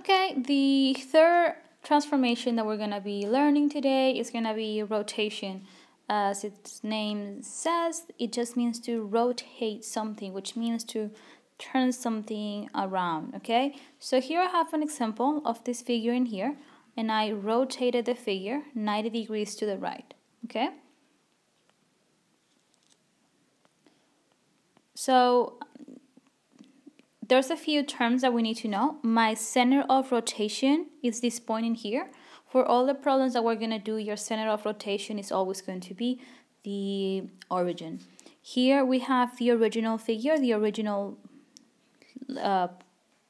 Okay, the third transformation that we're going to be learning today is going to be rotation. As its name says, it just means to rotate something, which means to turn something around, okay? So here I have an example of this figure in here, and I rotated the figure 90 degrees to the right, okay? So there's a few terms that we need to know. My center of rotation is this point in here. For all the problems that we're going to do, your center of rotation is always going to be the origin. Here we have the original figure, the original, uh,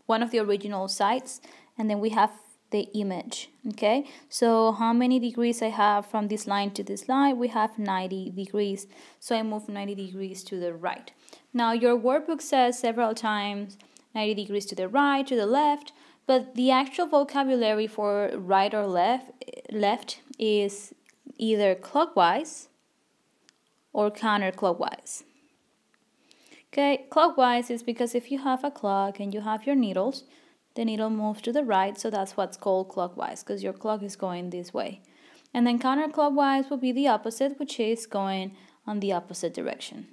one of the original sites, and then we have the image, okay? So how many degrees I have from this line to this line? We have 90 degrees, so I move 90 degrees to the right. Now your workbook says several times 90 degrees to the right, to the left, but the actual vocabulary for right or left left is either clockwise or counterclockwise. Okay, clockwise is because if you have a clock and you have your needles, the needle moves to the right, so that's what's called clockwise because your clock is going this way. And then counterclockwise will be the opposite, which is going on the opposite direction.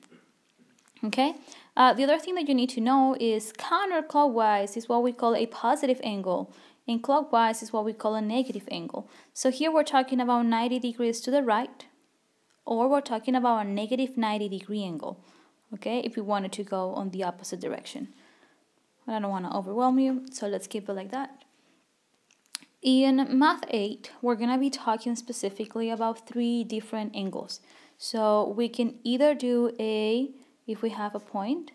Okay, uh, the other thing that you need to know is counterclockwise is what we call a positive angle, and clockwise is what we call a negative angle. So here we're talking about 90 degrees to the right, or we're talking about a negative 90 degree angle, okay, if we wanted to go on the opposite direction. But I don't want to overwhelm you, so let's keep it like that. In Math 8, we're going to be talking specifically about three different angles. So we can either do a if we have a point,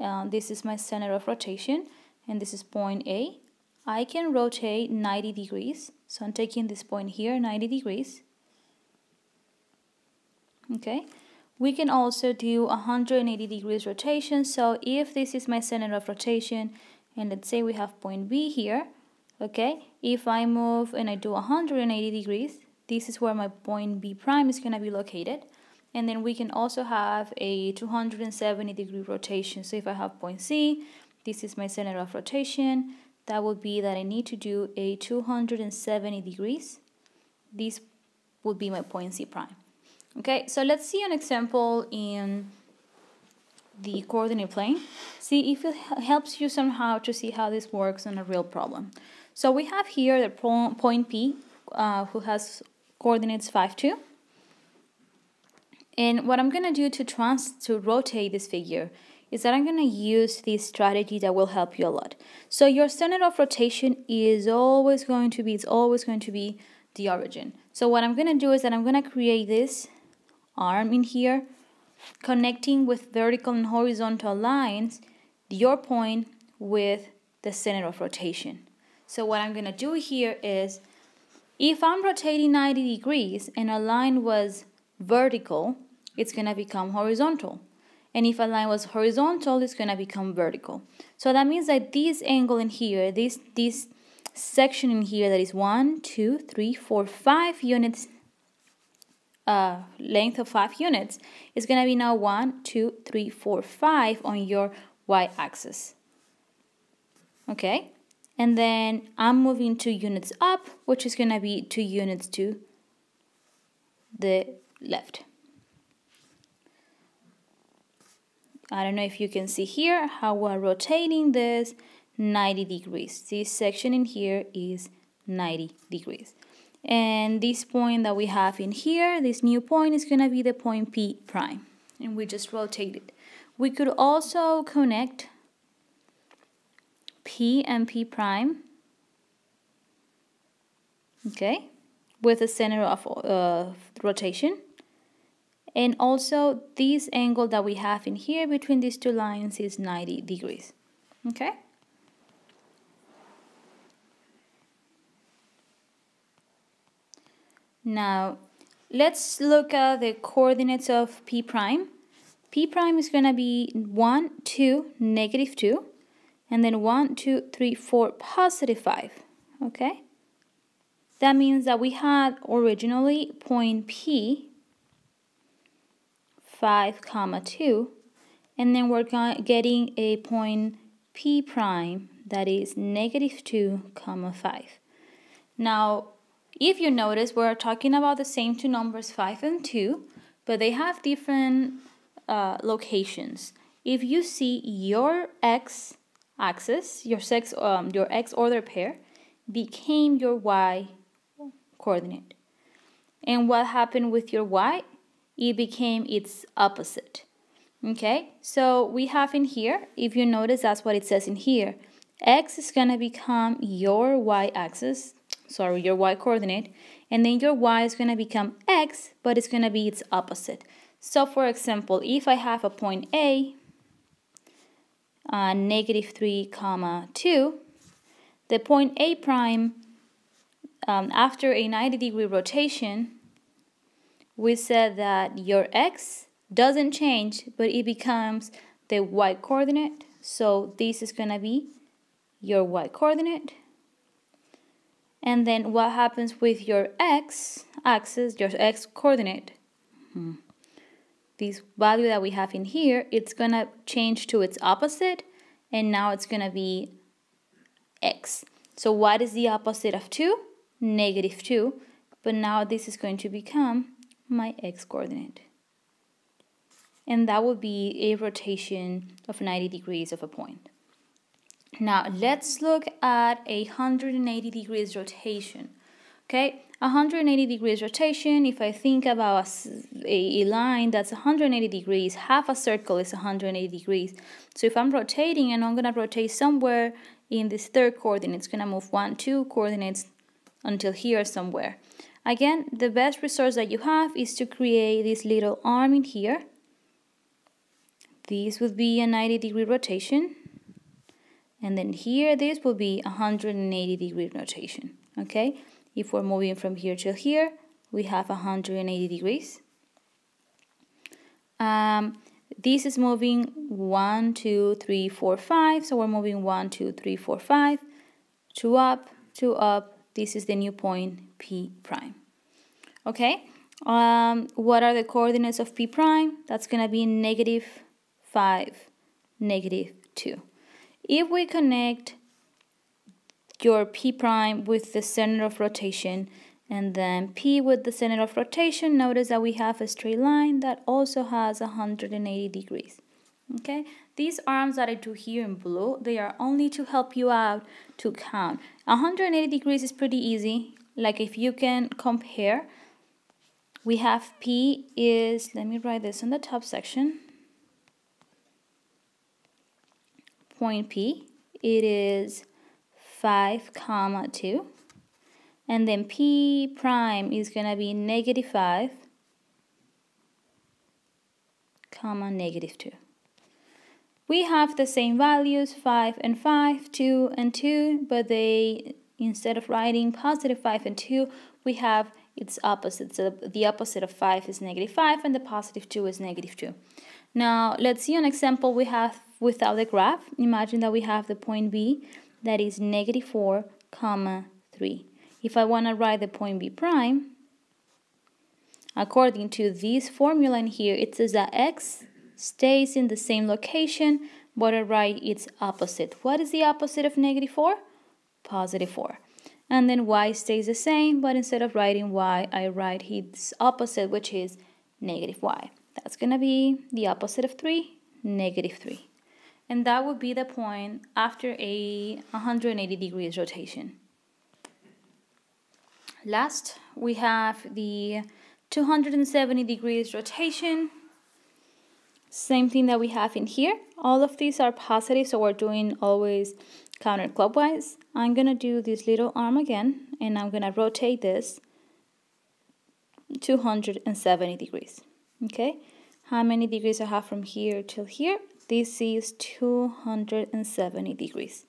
uh, this is my center of rotation, and this is point A, I can rotate 90 degrees. So I'm taking this point here, 90 degrees. Okay. We can also do 180 degrees rotation. So if this is my center of rotation, and let's say we have point B here, okay, if I move and I do 180 degrees, this is where my point B prime is going to be located and then we can also have a 270 degree rotation. So if I have point C, this is my center of rotation, that would be that I need to do a 270 degrees. This would be my point C prime. Okay, so let's see an example in the coordinate plane. See if it helps you somehow to see how this works on a real problem. So we have here the point P, uh, who has coordinates 5, 2. And what I'm going to do to trans to rotate this figure is that I'm going to use this strategy that will help you a lot. So your center of rotation is always going to be, it's always going to be the origin. So what I'm going to do is that I'm going to create this arm in here, connecting with vertical and horizontal lines, your point with the center of rotation. So what I'm going to do here is, if I'm rotating 90 degrees and a line was vertical, it's going to become horizontal. And if a line was horizontal, it's going to become vertical. So that means that this angle in here, this, this section in here that is one, two, three, four, five units, uh, length of 5 units, is going to be now one, two, three, four, five on your y-axis. Okay? And then I'm moving 2 units up, which is going to be 2 units to the left. I don't know if you can see here how we're rotating this 90 degrees. This section in here is 90 degrees. And this point that we have in here, this new point is going to be the point P prime. And we just rotate it. We could also connect P and P prime, okay, with the center of uh, rotation. And also this angle that we have in here between these two lines is 90 degrees. Okay? Now, let's look at the coordinates of P prime. P prime is going to be 1, 2, negative 2, and then 1, 2, 3, 4, positive 5. Okay? That means that we had originally point P 5 comma 2 and then we're getting a point p prime that is negative 2 comma 5. Now, if you notice, we're talking about the same two numbers, 5 and 2, but they have different uh, locations. If you see your x axis, your, sex, um, your x order pair, became your y coordinate. And what happened with your y? It became its opposite. Okay, so we have in here, if you notice, that's what it says in here. X is going to become your y-axis, sorry, your y-coordinate, and then your y is going to become x, but it's going to be its opposite. So for example, if I have a point A, uh, negative 3 comma 2, the point A prime, um, after a 90 degree rotation, we said that your x doesn't change, but it becomes the y coordinate. So this is going to be your y coordinate. And then what happens with your x axis, your x coordinate? Hmm. This value that we have in here, it's going to change to its opposite, and now it's going to be x. So what is the opposite of 2? Negative 2. But now this is going to become my x coordinate and that would be a rotation of 90 degrees of a point. Now let's look at a 180 degrees rotation. Okay, 180 degrees rotation, if I think about a, a, line that's 180 degrees, half a circle is 180 degrees. So if I'm rotating and I'm going to rotate somewhere in this third coordinate, it's going to move one, two coordinates until here somewhere. Again, the best resource that you have is to create this little arm in here this would be a 90 degree rotation. And then here, this will be a 180 degree rotation. Okay, if we're moving from here to here, we have 180 degrees. Um, this is moving 1, 2, 3, 4, 5. So we're moving 1, 2, 3, 4, 5. 2 up, 2 up. This is the new point P prime. Okay, um, what are the coordinates of P prime? That's going to be negative 5, negative 2. If we connect your P prime with the center of rotation and then P with the center of rotation, notice that we have a straight line that also has 180 degrees. Okay, these arms that I do here in blue, they are only to help you out to count. 180 degrees is pretty easy. Like if you can compare, we have P is, let me write this in the top section. point P, it is 5 comma 2. And then P prime is going to be negative 5 comma negative 2. We have the same values, 5 and 5, 2 and 2, but they, instead of writing positive 5 and 2, we have its opposite. So the opposite of 5 is negative 5 and the positive 2 is negative 2. Now, let's see an example we have without the graph. Imagine that we have the point B that is negative 4, comma 3. If I want to write the point B prime, according to this formula in here, it says that x stays in the same location, but I write its opposite. What is the opposite of negative 4? Positive 4. And then y stays the same, but instead of writing y, I write its opposite, which is negative y. That's going to be the opposite of 3, negative 3. And that would be the point after a 180 degrees rotation. Last, we have the 270 degrees rotation. Same thing that we have in here. All of these are positive, so we're doing always counterclockwise. I'm going to do this little arm again, and I'm going to rotate this 270 degrees okay how many degrees I have from here till here this is 270 degrees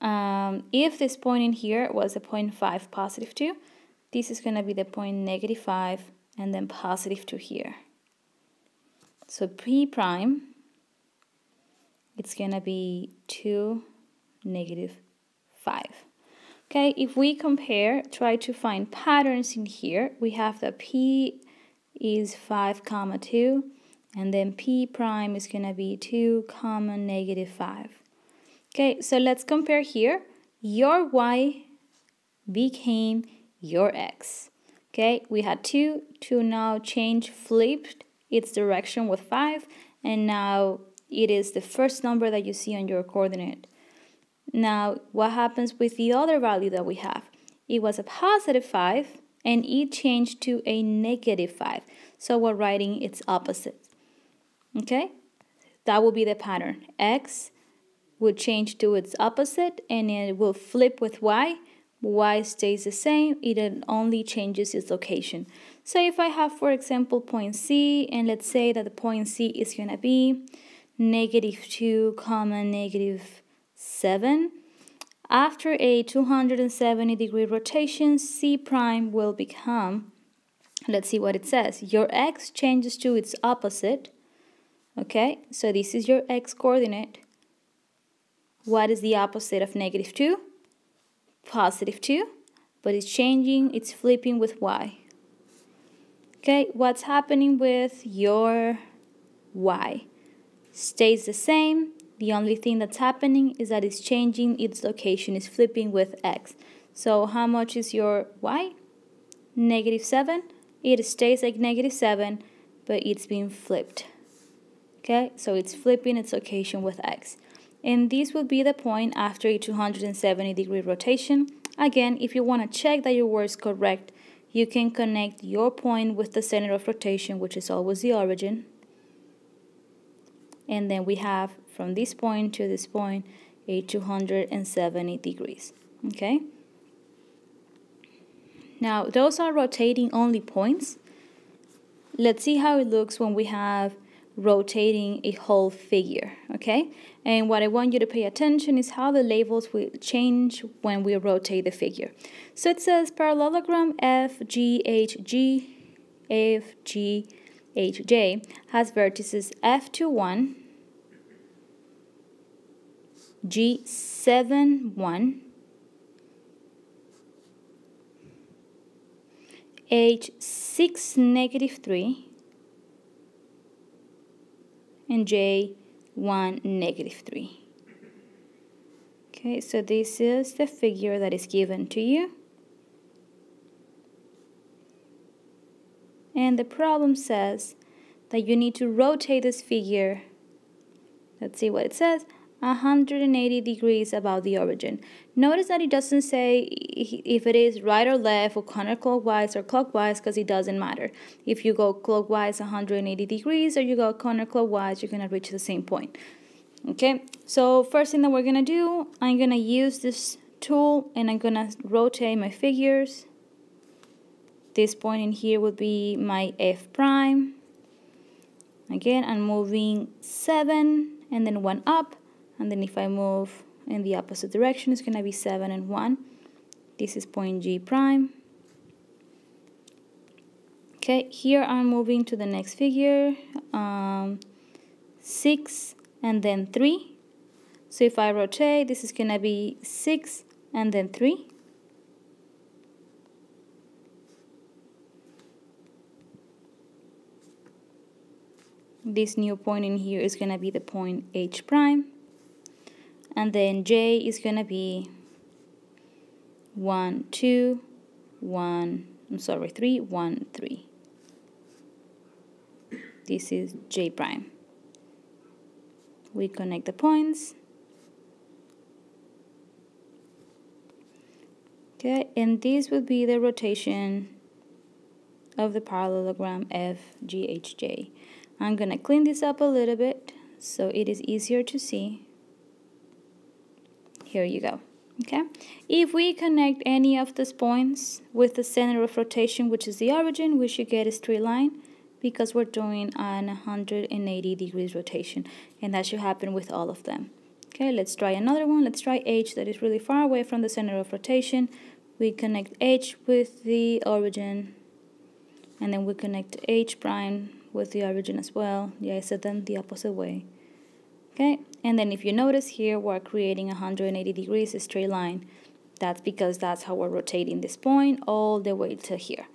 um, if this point in here was a point 5 positive 2 this is going to be the point negative 5 and then positive 2 here so P prime it's going to be 2 negative 5 okay if we compare try to find patterns in here we have the P is 5 comma 2 and then p prime is going to be 2 comma negative 5 Okay, so let's compare here. Your y became your x. Okay, we had 2 to now change, flipped its direction with 5, and now it is the first number that you see on your coordinate. Now, what happens with the other value that we have? It was a positive 5, and it changed to a negative 5. So we're writing its opposite. Okay? That will be the pattern. X would change to its opposite and it will flip with Y. Y stays the same, it only changes its location. So if I have, for example, point C, and let's say that the point C is going to be negative 2 comma negative 7, after a 270 degree rotation, C prime will become, let's see what it says, your x changes to its opposite, okay, so this is your x coordinate. What is the opposite of negative 2? Positive 2, but it's changing, it's flipping with y. Okay, what's happening with your y? Stays the same, the only thing that's happening is that it's changing its location, it's flipping with x. So how much is your y? Negative 7. It stays like negative 7, but it's being flipped. Okay, so it's flipping its location with x. And this will be the point after a 270 degree rotation. Again, if you want to check that your word is correct, you can connect your point with the center of rotation, which is always the origin. And then we have from this point to this point a 270 degrees okay now those are rotating only points let's see how it looks when we have rotating a whole figure okay? And what I want you to pay attention is how the labels will change when we rotate the figure. So it says parallelogram FGHG FGHJ has vertices F to 1 G7 1 H6 negative 3 and J1 negative 3. Okay, so this is the figure that is given to you. And the problem says that you need to rotate this figure. Let's see what it says. 180 degrees about the origin. Notice that it doesn't say if it is right or left or counterclockwise or clockwise because it doesn't matter. If you go clockwise 180 degrees or you go counterclockwise, you're going to reach the same point. Okay, so first thing that we're going to do, I'm going to use this tool and I'm going to rotate my figures. This point in here would be my F prime. Again, I'm moving 7 and then 1 up and then if I move in the opposite direction it's going to be 7 and 1 this is point G prime. Okay here I'm moving to the next figure um, 6 and then 3 so if I rotate this is going to be 6 and then 3 this new point in here is going to be the point H prime and then J is going to be 1, 2, 1, I'm sorry, 3, 1, 3. This is J prime. We connect the points. Okay, and this would be the rotation of the parallelogram FGHJ. I'm going to clean this up a little bit so it is easier to see here you go okay? If we connect any of these points with the center of rotation which is the origin we should get a straight line because we're doing an 180 degrees rotation and that should happen with all of them okay? Let's try another one. Let's try H that is really far away from the center of rotation. We connect H with the origin and then we connect H prime with the origin as well. Yeah I said them the opposite way okay? And then if you notice here we're creating a 180 degrees straight line. That's because that's how we're rotating this point all the way to here.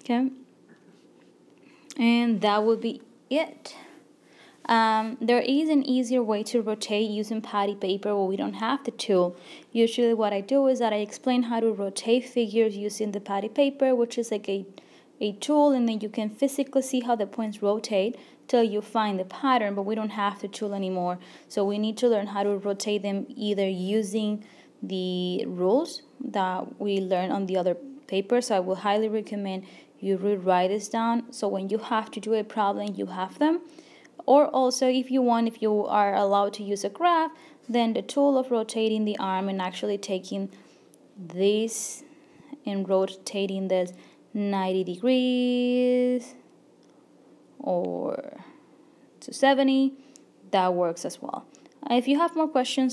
Okay? And that would be it. Um, there is an easier way to rotate using patty paper where we don't have the tool. Usually what I do is that I explain how to rotate figures using the patty paper, which is like a, a tool, and then you can physically see how the points rotate till you find the pattern, but we don't have the tool anymore. So we need to learn how to rotate them either using the rules that we learn on the other paper. So I will highly recommend you rewrite this down so when you have to do a problem, you have them or also if you want if you are allowed to use a graph then the tool of rotating the arm and actually taking this and rotating this 90 degrees or to 70 that works as well. If you have more questions